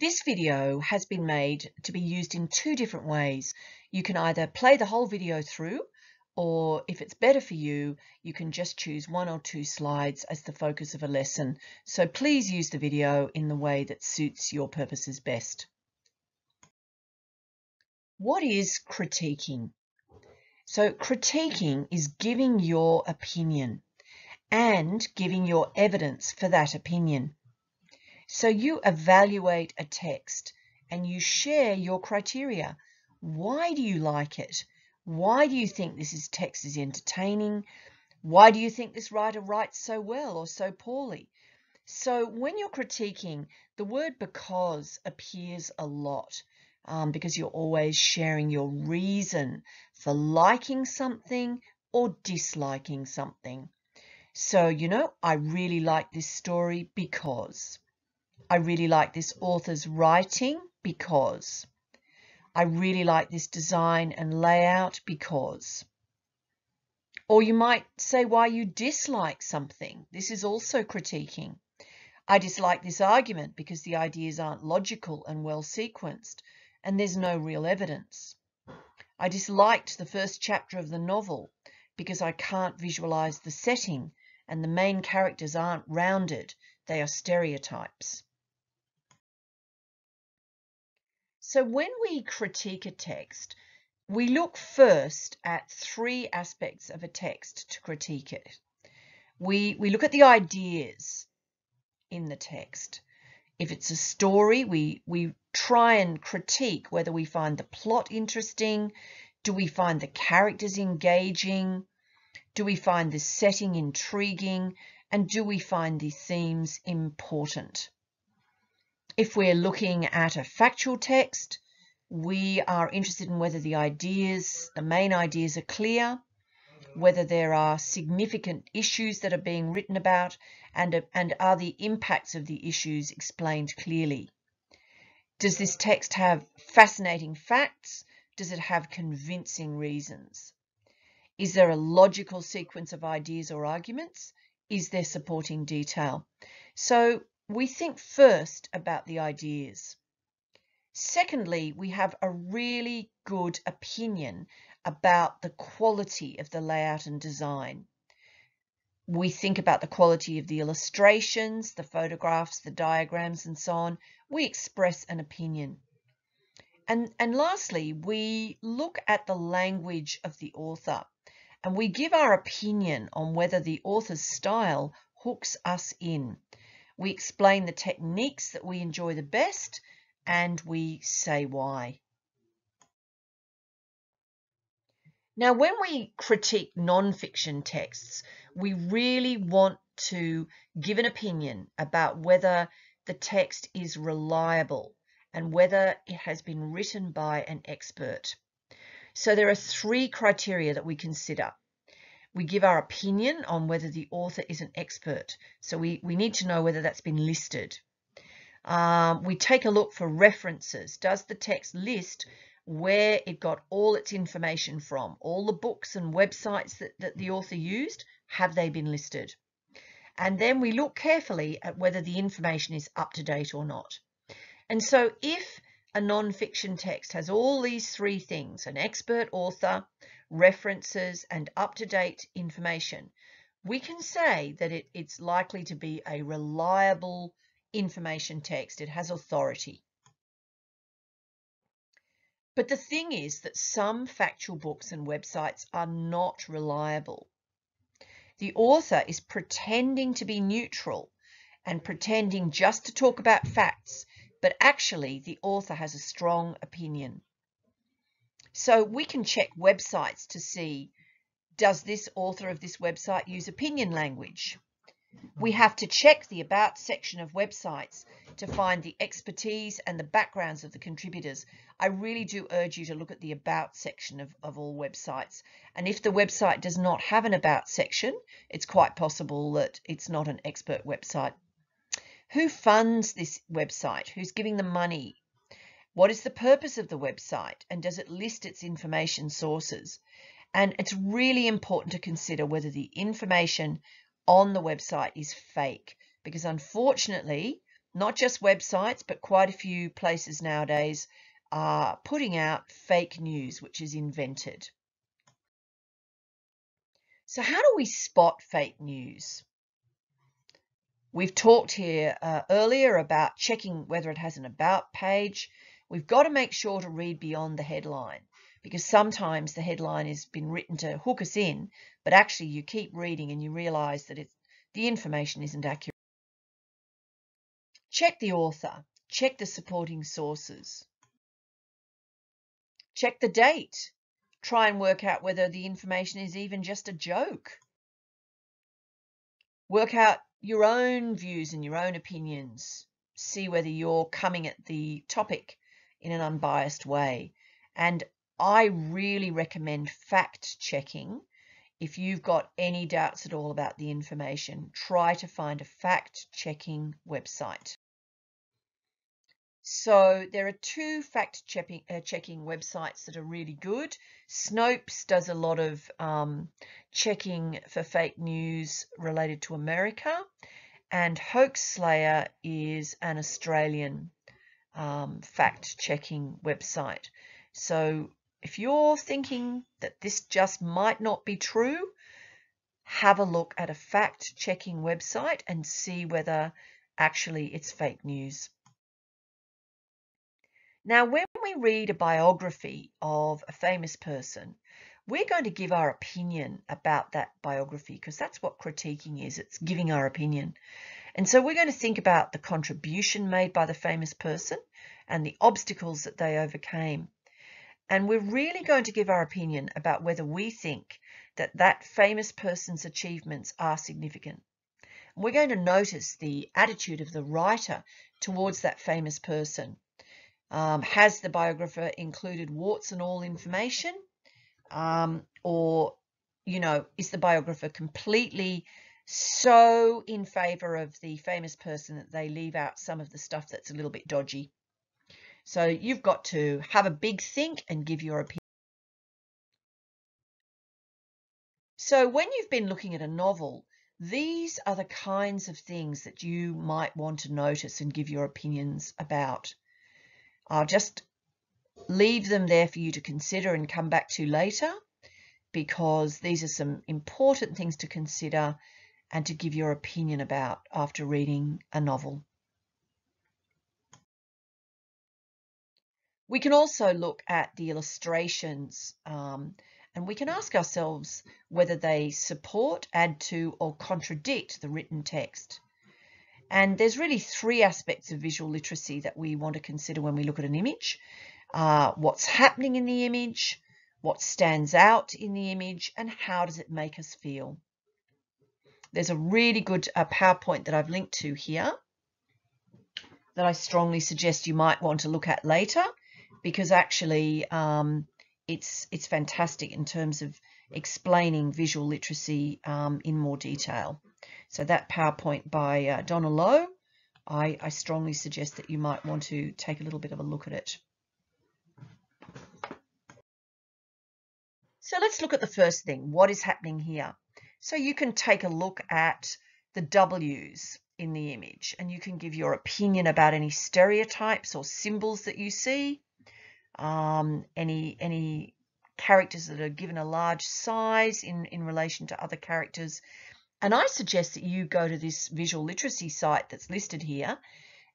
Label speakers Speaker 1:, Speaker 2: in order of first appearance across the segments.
Speaker 1: This video has been made to be used in two different ways. You can either play the whole video through, or if it's better for you, you can just choose one or two slides as the focus of a lesson. So please use the video in the way that suits your purposes best. What is critiquing? So critiquing is giving your opinion and giving your evidence for that opinion. So you evaluate a text and you share your criteria. Why do you like it? Why do you think this is text is entertaining? Why do you think this writer writes so well or so poorly? So when you're critiquing, the word because appears a lot um, because you're always sharing your reason for liking something or disliking something. So, you know, I really like this story because. I really like this author's writing because. I really like this design and layout because. Or you might say why you dislike something. This is also critiquing. I dislike this argument because the ideas aren't logical and well sequenced, and there's no real evidence. I disliked the first chapter of the novel because I can't visualize the setting and the main characters aren't rounded, they are stereotypes. So when we critique a text, we look first at three aspects of a text to critique it. We, we look at the ideas in the text. If it's a story, we, we try and critique whether we find the plot interesting, do we find the characters engaging, do we find the setting intriguing, and do we find the themes important? If we're looking at a factual text, we are interested in whether the ideas, the main ideas are clear, whether there are significant issues that are being written about, and, and are the impacts of the issues explained clearly. Does this text have fascinating facts? Does it have convincing reasons? Is there a logical sequence of ideas or arguments? Is there supporting detail? So we think first about the ideas. Secondly, we have a really good opinion about the quality of the layout and design. We think about the quality of the illustrations, the photographs, the diagrams, and so on. We express an opinion. And, and lastly, we look at the language of the author and we give our opinion on whether the author's style hooks us in. We explain the techniques that we enjoy the best and we say why. Now, when we critique non-fiction texts, we really want to give an opinion about whether the text is reliable and whether it has been written by an expert. So there are three criteria that we consider. We give our opinion on whether the author is an expert. So we, we need to know whether that's been listed. Um, we take a look for references. Does the text list where it got all its information from? All the books and websites that, that the author used, have they been listed? And then we look carefully at whether the information is up to date or not. And so if a non-fiction text has all these three things, an expert author, references, and up-to-date information, we can say that it, it's likely to be a reliable information text. It has authority. But the thing is that some factual books and websites are not reliable. The author is pretending to be neutral and pretending just to talk about facts, but actually the author has a strong opinion. So we can check websites to see, does this author of this website use opinion language? We have to check the About section of websites to find the expertise and the backgrounds of the contributors. I really do urge you to look at the About section of, of all websites. And if the website does not have an About section, it's quite possible that it's not an expert website. Who funds this website? Who's giving the money? What is the purpose of the website and does it list its information sources? And it's really important to consider whether the information on the website is fake because unfortunately not just websites, but quite a few places nowadays are putting out fake news, which is invented. So how do we spot fake news? We've talked here uh, earlier about checking whether it has an about page. We've got to make sure to read beyond the headline because sometimes the headline has been written to hook us in, but actually you keep reading and you realize that it's, the information isn't accurate. Check the author, check the supporting sources. Check the date. Try and work out whether the information is even just a joke. Work out your own views and your own opinions. See whether you're coming at the topic in an unbiased way. And I really recommend fact checking. If you've got any doubts at all about the information, try to find a fact checking website. So there are two fact checking, uh, websites that are really good. Snopes does a lot of um, checking for fake news related to America, and Hoaxslayer is an Australian um, fact checking website. So if you're thinking that this just might not be true, have a look at a fact checking website and see whether actually it's fake news. Now, when we read a biography of a famous person, we're going to give our opinion about that biography because that's what critiquing is. It's giving our opinion. And so we're going to think about the contribution made by the famous person and the obstacles that they overcame. And we're really going to give our opinion about whether we think that that famous person's achievements are significant. we're going to notice the attitude of the writer towards that famous person. Um, has the biographer included warts and all information? Um, or, you know, is the biographer completely so in favor of the famous person that they leave out some of the stuff that's a little bit dodgy? So you've got to have a big think and give your opinion. So when you've been looking at a novel, these are the kinds of things that you might want to notice and give your opinions about. I'll just leave them there for you to consider and come back to later because these are some important things to consider and to give your opinion about after reading a novel. We can also look at the illustrations um, and we can ask ourselves whether they support, add to or contradict the written text. And there's really three aspects of visual literacy that we want to consider when we look at an image. Uh, what's happening in the image, what stands out in the image, and how does it make us feel. There's a really good uh, PowerPoint that I've linked to here that I strongly suggest you might want to look at later because actually um, it's, it's fantastic in terms of explaining visual literacy um, in more detail. So that PowerPoint by uh, Donna Lowe, I, I strongly suggest that you might want to take a little bit of a look at it. So let's look at the first thing. What is happening here? So you can take a look at the W's in the image and you can give your opinion about any stereotypes or symbols that you see, um, any, any characters that are given a large size in, in relation to other characters. And I suggest that you go to this visual literacy site that's listed here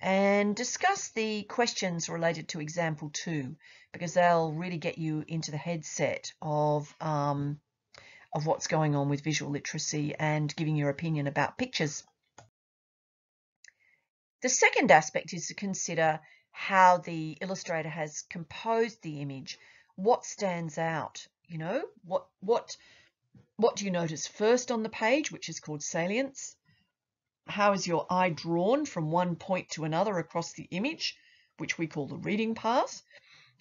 Speaker 1: and discuss the questions related to example two because they'll really get you into the headset of um, of what's going on with visual literacy and giving your opinion about pictures. The second aspect is to consider how the illustrator has composed the image. What stands out? You know, what what what do you notice first on the page, which is called salience? How is your eye drawn from one point to another across the image, which we call the reading path?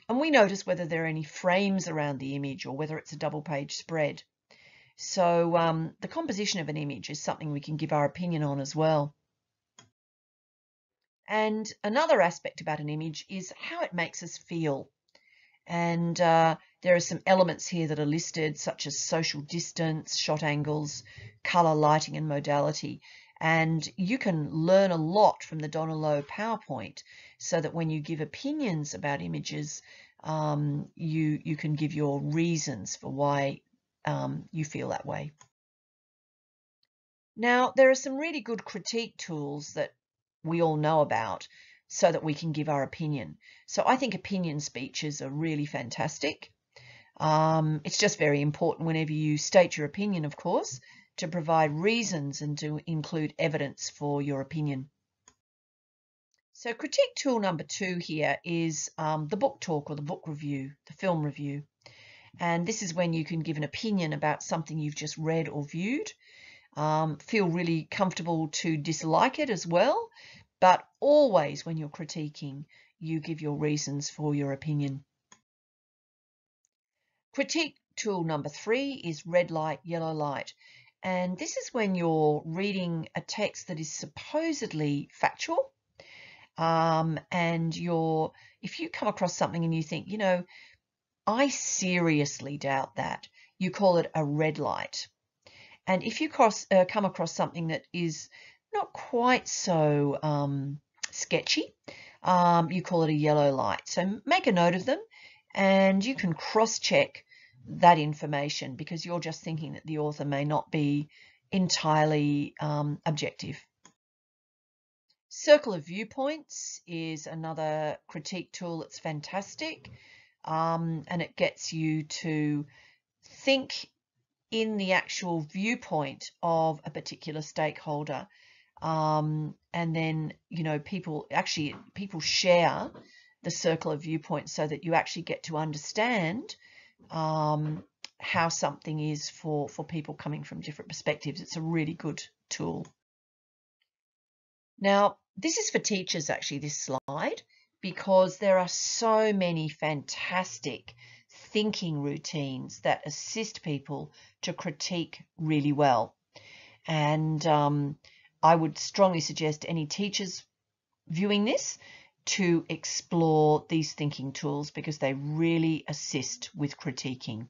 Speaker 1: And we notice whether there are any frames around the image or whether it's a double page spread. So um, the composition of an image is something we can give our opinion on as well. And another aspect about an image is how it makes us feel. And uh, there are some elements here that are listed, such as social distance, shot angles, color, lighting, and modality. And you can learn a lot from the Donna Lowe PowerPoint so that when you give opinions about images, um, you, you can give your reasons for why um, you feel that way. Now, there are some really good critique tools that we all know about so that we can give our opinion. So I think opinion speeches are really fantastic. Um, it's just very important whenever you state your opinion, of course, to provide reasons and to include evidence for your opinion. So critique tool number two here is um, the book talk or the book review, the film review. And this is when you can give an opinion about something you've just read or viewed. Um, feel really comfortable to dislike it as well, but always when you're critiquing, you give your reasons for your opinion. Critique tool number three is red light, yellow light. And this is when you're reading a text that is supposedly factual. Um, and you're, if you come across something and you think, you know, I seriously doubt that, you call it a red light. And if you cross, uh, come across something that is not quite so um, sketchy, um, you call it a yellow light. So make a note of them and you can cross-check that information because you're just thinking that the author may not be entirely um, objective. Circle of viewpoints is another critique tool that's fantastic um, and it gets you to think in the actual viewpoint of a particular stakeholder um, and then you know people actually people share the circle of viewpoints so that you actually get to understand um, how something is for, for people coming from different perspectives. It's a really good tool. Now, this is for teachers actually, this slide, because there are so many fantastic thinking routines that assist people to critique really well. And um, I would strongly suggest any teachers viewing this to explore these thinking tools because they really assist with critiquing.